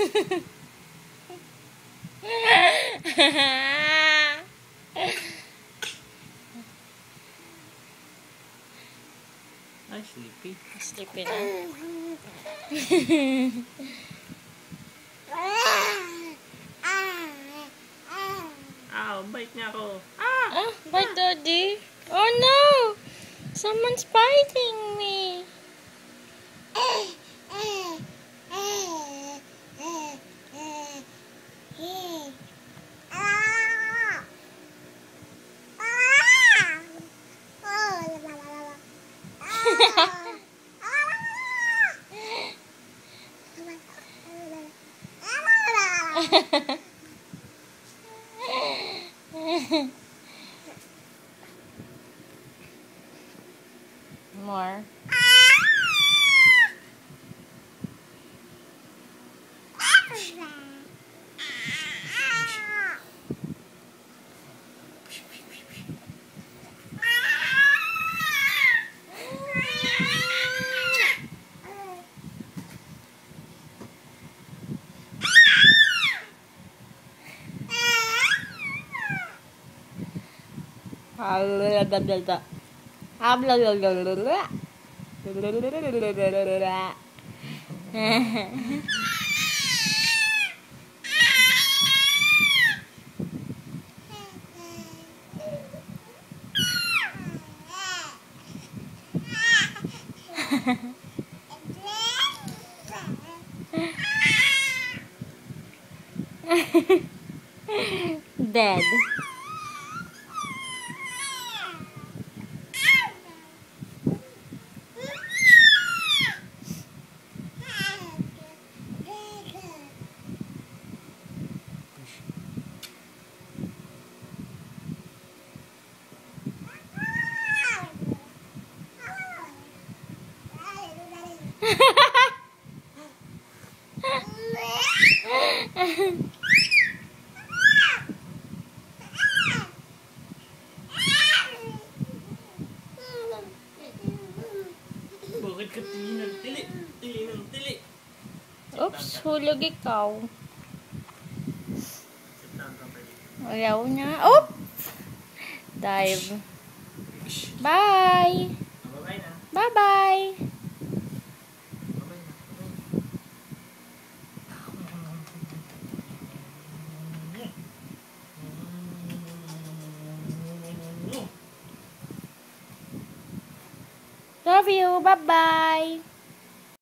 Ay, sleepy. Sleepy na. Ah, bite niya ako. Ah! ah, bite daddy. Oh no! Someone's biting More. Ah, Dead. Bakit ka tili ng tili? Tili ng tili. Oops, hulog ikaw. Ayaw niya. Oop! Dive. Bye! Bye-bye love you 拜拜